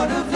out of